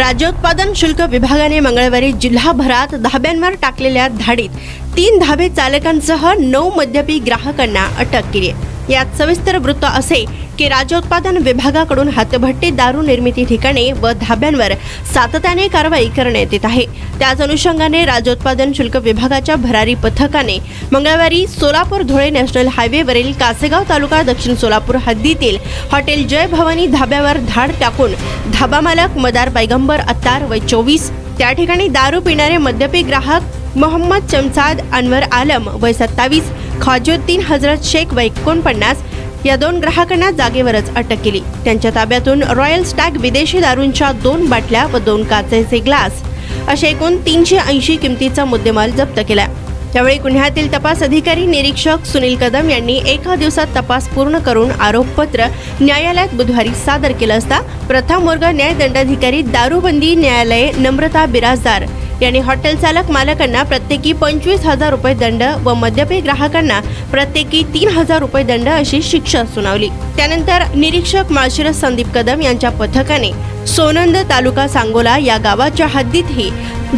राज्योत्पादन शुल्क विभागाने मंगळवारी जिल्हाभरात धाब्यांवर टाकलेल्या धाडीत तीन धाबे चालकांसह नऊ मद्यपी ग्राहकांना अटक केली आहे. यात सविस्तर वृत्त असे की राज्योत्पादन विभागाकडून हातभट्टी दारू निर्मिती ठिकाणी व धाब्यांवर सातत्याने कारवाई करण्यात येत आहे. त्याच अनुषंगाने राज्योत्पादन शुल्क विभागाच्या भरारी पथकाने मंगळवारी सोलापूर धुळे नॅशनल हायवेवरील कासेगाव तालुका दक्षिण सोलापूर हद्दीतील हॉटेल जय भवानी धाब्यावर धाड टाकून धाबा मालक मदार पैगंबर अत्तार व चोवीस त्या ठिकाणी दारू पिणारे मद्यपी ग्राहक मोहम्मद चमसाद अनवर आलम वय सत्तावीस खाजुद्दीन हजरत शेख व एकोणपन्नास या दोन ग्राहकांना जागेवरच अटक केली. त्यांच्या ताब्यातून रॉयल स्टॅग विदेशी दारूंच्या दोन बाटल्या व दोन काचेचे ग्लास असे एकूण तीनशे ऐंशी किमतीचा मुद्देमाल जप्त केला. त्यावेळी गुन्ह्यातील तपास अधिकारी निरीक्षक सुनील कदम यांनी एका दिवसात तपास पूर्ण करून आरोपपत्र न्यायालयात बुधवारी सादर केलं असता प्रथम वर्ग न्याय दंडाधिकारी दारूबंदी न्यायालय नम्रता बिराजदार यांनी हॉटेल चालक मालकांना प्रत्येकी पंचवीस हजार रुपये दंड व मद्यपी ग्राहकांना प्रत्येकी तीन हजार रुपये दंड अशी शिक्षा सुनावली. त्यानंतर निरीक्षक माळशिरस संदीप कदम यांच्या पथकाने सोनंद तालुका सांगोला या गावाच्या हद्दीतही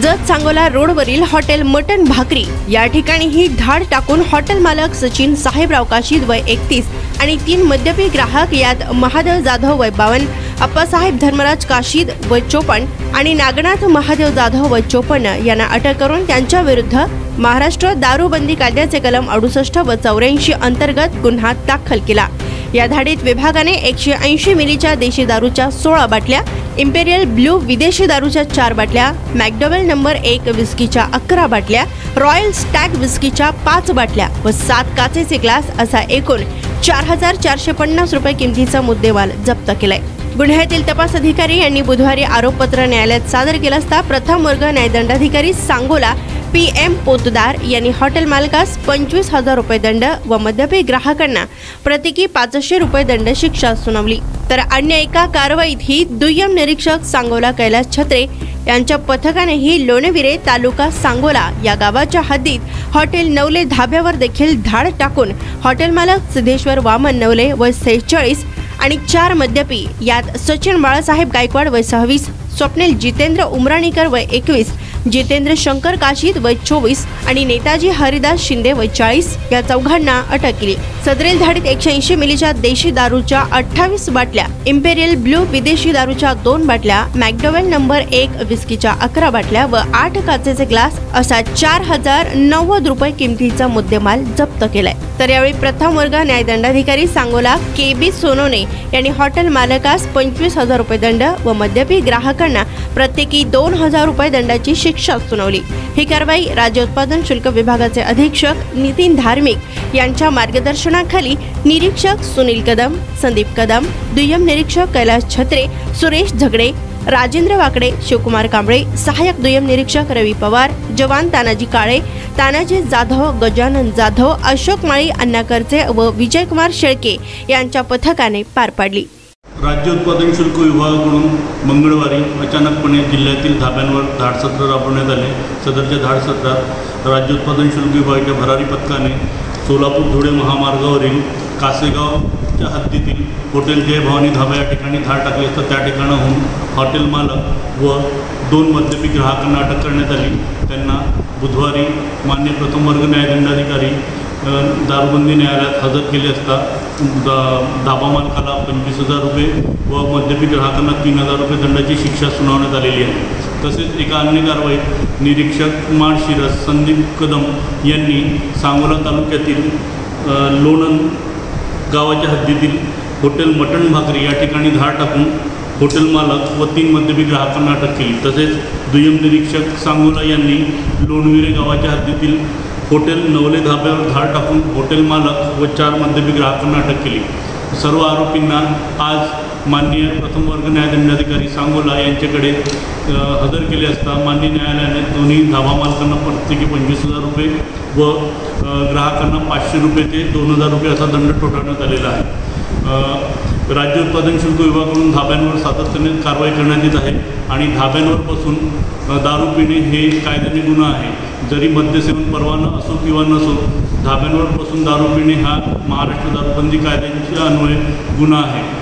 जत सांगोला रोडवरील हॉटेल मटन भाकरी या ठिकाणीही धाड टाकून हॉटेल मालक सचिन साहेबराव काशीद वय एकतीस आणि तीन मद्यपी ग्राहक यात महादेव जाधव वय बावन्न अप्पासाहेब धर्मराज काशीद व चोपण आणि नागनाथ महादेव जाधव व चोपन्न यांना अटक करून त्यांच्या विरुद्ध महाराष्ट्र दारूबंदी कायद्याचे कलम अडुसष्ट व चौऱ्याऐंशी अंतर्गत गुन्हा दाखल केला. या धाडीत विभागाने एकशे ऐंशी मिलीच्या देशी दारूच्या सोळा बाटल्या इम्पेरियल ब्ल्यू विदेशी दारूच्या चार बाटल्या मॅकडोवेल नंबर एक विस्कीच्या अकरा बाटल्या रॉयल स्टॅग विस्कीच्या पाच बाटल्या व सात काचेचे ग्लास असा एकूण चार हजार चारशे पन्नास रुपये किमतीचा मुद्देमाल जप्त केलाय. गुन्ह्यातील तपास अधिकारी यांनी बुधवारी आरोपपत्र न्यायालयात सादर केलं असता प्रथम वर्ग न्यायदंडाधिकारी सांगोला पी एम पोतदार यांनी हॉटेल मालकास पंचवीस हजार रुपये दंड व मद्यपी ग्राहकांना प्रत्येकी पाचशे रुपये दंड शिक्षा सुनावली. तर अन्य एका कारवाईत ही दुय्यम निरीक्षक सांगोला कैलास छत्रे यांच्या पथकानेही लोणविरे तालुका सांगोला या गावाच्या हद्दीत हॉटेल नवले धाब्यावर देखील धाड टाकून हॉटेल मालक सिद्धेश्वर वामन नवले व सेहेचाळीस आणि चार मद्यपी यात सचिन बाळासाहेब गायकवाड वय सव्वीस स्वप्नील जितेंद्र उमराणीकर वय एकवीस जितेंद्र शंकर काशीद वय चोवीस आणि नेताजी हरिदास शिंदे वय चाळीस या चौघांना अटक केली. सदरेल धाडीत एकशे ऐंशी मिलीच्या देशी दारूच्या अठ्ठावीस बाटल्या इम्पेरियल ब्ल्यू विदेशी दारूच्या दोन बाटल्या मॅकडोवेल नंबर एक विस्कीच्या अकरा बाटल्या व आठ काचेचे ग्लास असा चार हजार नव्वद रुपये किमतीचा मुद्देमाल जप्त केलाय. तर यावेळी प्रथम वर्ग न्यायदंडाधिकारी सांगोला के बी सोनोने यांनी हॉटेल मालकास पंचवीस हजार रुपये दंड व मद्यपी ग्राहकांना प्रत्येकी दोन हजार रुपये दंडाची शिक्षा सुनावली. ही कारवाई राज्य उत्पादन शुल्क विभागाचे अधीक्षक नितीन धार्मिक यांच्या मार्गदर्शनाखाली निरीक्षक सुनील कदम संदीप कदम दुय्यम निरीक्षक कैलास छत्रे सुरेश झगडे राजेंद्र वाकडे शिवकुमार कांबळे सहाय्यक दुय्यम निरीक्षक रवी पवार जवान तानाजी काळे तानाजी जाधव गजानन जाधव अशोक माळी अण्णाकरचे व विजयकुमार शेळके यांच्या पथकाने पार पाडली. राज्य उत्पादन शुल्क विभागाकडून मंगळवारी अचानकपणे जिल्ह्यातील धाब्यांवर धाडसत्र राबवण्यात आले. सदरच्या धाडसत्रात राज्य उत्पादन शुल्क विभागाच्या भरारी पथकाने सोलापूर धुळे महामार्गावरील कासेगावच्या हद्दीतील हॉटेल जय भवानी धाबा या ठिकाणी धाड टाकले असता त्या ठिकाणाहून हॉटेल मालक व दोन मद्यपी ग्राहकांना अटक करण्यात आली. त्यांना बुधवारी मान्य प्रथम वर्ग न्यायदंडाधिकारी दारूबंदी न्यायालयात हजर केले असता दा दाबा मालकाला पंचवीस हजार रुपये व मद्यपी ग्राहकांना तीन हजार रुपये दंडाची शिक्षा सुनावण्यात आलेली आहे. तसेच एका अन्य कारवाईत निरीक्षक कुमार शिरस संदीप कदम यांनी सांगोला तालुक्यातील लोणंद गावाच्या हद्दीतील हॉटेल मटण भाकरी या ठिकाणी धाड टाकून हॉटेल मालक व तीन मद्यपी ग्राहकांना अटक केली. तसेच दुय्यम निरीक्षक सांगोला यांनी लोणविरे गावाच्या हद्दीतील हॉटेल नवले धाब्यावर धाड टाकून हॉटेल मालक व चार मध्यपी ग्राहकांना अटक केली. सर्व आरोपींना आज माननीय प्रथम वर्ग न्यायदंडाधिकारी सांगोला यांच्याकडे हजर केले असता माननीय न्यायालयाने दोन्ही धाबा मालकांना प्रत्येकी पंचवीस हजार रुपये व ग्राहकांना पाचशे रुपये ते दोन हजार रुपये असा दंड ठोठावण्यात आलेला आहे. राज्य उत्पादन शुल्क विभागाकडून धाब्यांवर सातत्याने कारवाई करण्यात येत आहे आणि धाब्यांवर बसून दारू पिणे हे कायद्याने गुन्हा आहे. जरी मद्यसेवन परवाना असो किंवा नसो धाब्यांवर बसून दारू पिणे हा महाराष्ट्र दारूबंदी कायद्यांच्या अन्वये गुन्हा आहे.